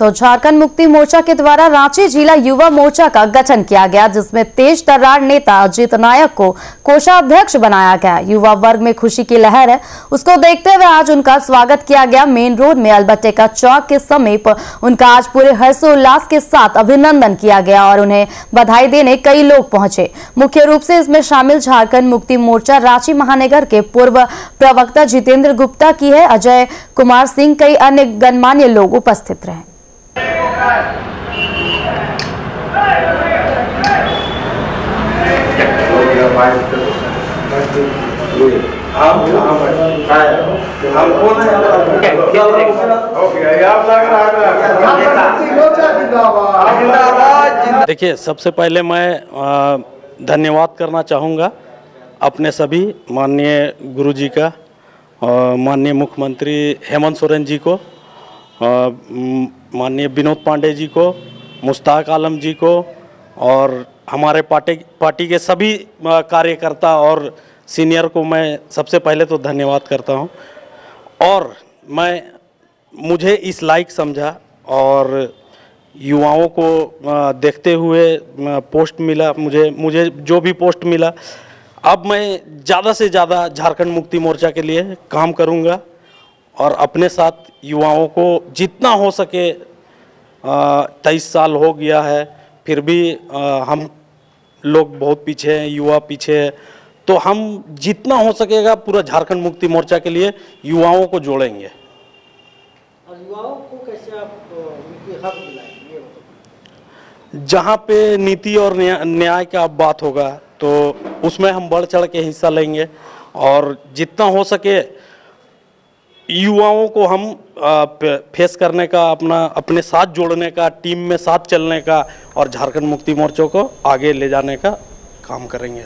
तो झारखंड मुक्ति मोर्चा के द्वारा रांची जिला युवा मोर्चा का गठन किया गया, जिसमें तेज तर्रार नेता अजीत नायक को कोषाध्यक्ष बनाया गया। युवा वर्ग में खुशी की लहर है। उसको देखते हुए आज उनका स्वागत किया गया। मेन रोड में अलबट्टेका चौक के समीप उनका आज पूरे हर्षोल्लास के साथ अभिनंदन किया गया और उन्हें बधाई देने कई लोग पहुँचे। मुख्य रूप से इसमें शामिल झारखंड मुक्ति मोर्चा रांची महानगर के पूर्व प्रवक्ता जितेंद्र गुप्ता की है। अजय कुमार सिंह, कई अन्य गणमान्य लोग उपस्थित रहे। देखिए सबसे पहले मैं धन्यवाद करना चाहूँगा अपने सभी माननीय गुरुजी का अ, माननीय मुख्यमंत्री हेमंत सोरेन जी को माननीय विनोद पांडे जी को मुश्ताक आलम जी को और हमारे पार्टी पार्टी के सभी कार्यकर्ता और सीनियर को मैं सबसे पहले तो धन्यवाद करता हूँ। और मैं, मुझे इस लायक समझा और युवाओं को देखते हुए पोस्ट मिला, मुझे मुझे जो भी पोस्ट मिला। अब मैं ज़्यादा से ज़्यादा झारखंड मुक्ति मोर्चा के लिए काम करूँगा और अपने साथ युवाओं को जितना हो सके तेईस साल हो गया है फिर भी हम लोग बहुत पीछे हैं युवा पीछे है। तो हम जितना हो सकेगा पूरा झारखंड मुक्ति मोर्चा के लिए युवाओं को जोड़ेंगे। युवाओं को कैसे आप हक दिलाएँगे? जहाँ पे नीति और न्याय का बात होगा तो उसमें हम बढ़ चढ़ के हिस्सा लेंगे। और जितना हो सके युवाओं को हम फेस करने का, अपना, अपने साथ जोड़ने का टीम में साथ चलने का और झारखंड मुक्ति मोर्चों को आगे ले जाने का काम करेंगे।